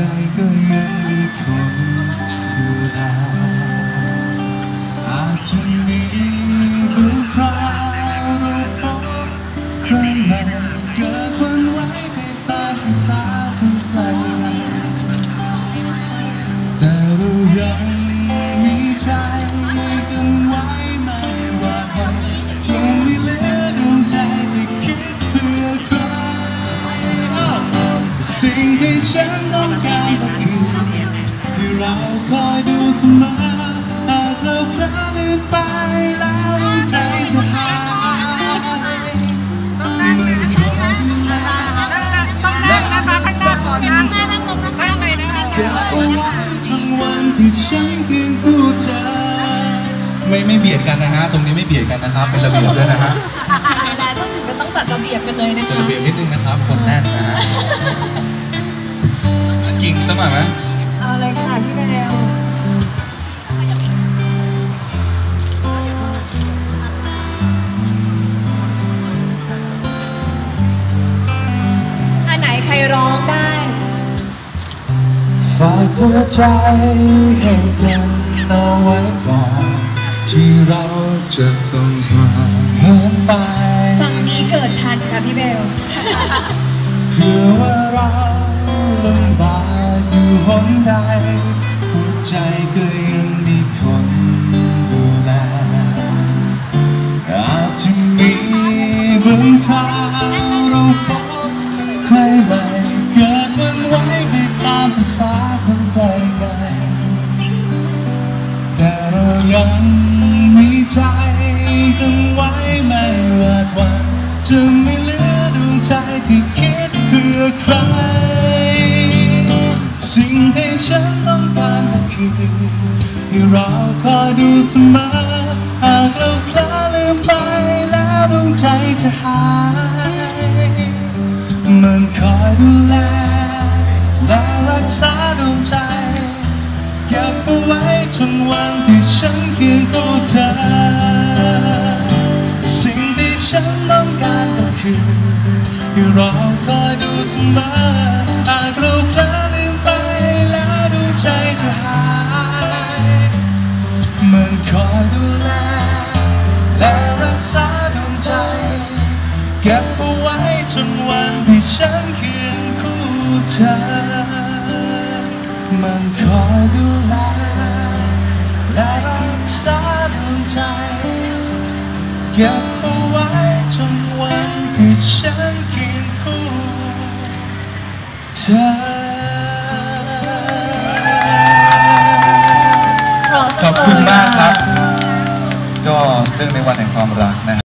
ก็ยังมีคนดูแลอาจจะมีบางคราวเราพบคร้งหนึ่งเกิดวันไว้ในตามภาษาคนไกลแต่เรายัง สิ่งที่ฉันต้องการก็คือที่เราคอยดูเสมอหากเราพลอลืมไปแล้วใจจะหายมันคอยดูแลต้องนั่งนะคะข้างหน้าก่อนนั่งนั่งเลยนะคะเก็บเอาไว้จนวันที่ฉันคียงคู่เธอไม่ไม่เบียดกันนะฮะ ตรงนี้ไม่เบียดกันนะครับ เป็นระเบียบด้วยนะฮะตายแล้วต้องถึงก็ต้องจัดระเบียบกันเลยนะเป็นคะระเบียบนิดนึงนะครับ คนแน่นนะฮะ อะกิ่งสมัครไหมเอาเลยค่ะพี่แมวอันไหนใครร้องได้ ฝากหัวใจให้กันเอาไว้ก่อน ที่เราจะต้องห่างเหินไปฝั่งนี้เกิดทันค่ะพี่เบล เพื่อว่าเรา ใดหัวใจก็ยังมีคนดูแล อาจจะมีบางคราวเราพบใครใหม่เกิดวันไหวไปตามภาษาคนไกลไกลแต่เรายังมีใจกันไว้ไม่ว่าวันจะไม่ สิ่งที่ฉันต้องการก็คือที่เราคอยดูเสมอหากเราพลอลืมไปแล้วดวงใจจะหายมันคอยดูแลและรักษาดวงใจเก็บเอาไว้จนวันที่ฉันเคียงคู่เธอ สิ่งที่ฉันต้องการก็คือให้เราคอยดูเสมอหากเรา เก็บเอาไว้จนวันที่ฉันเคียงคู่เธอ มันคอยดูแลและรักษาดวงใจ เก็บเอาไว้จนวันที่ฉันเคียงคู่เธอขอบคุณมากครับ ก็เรื่องในวันแห่งความรักนะฮะ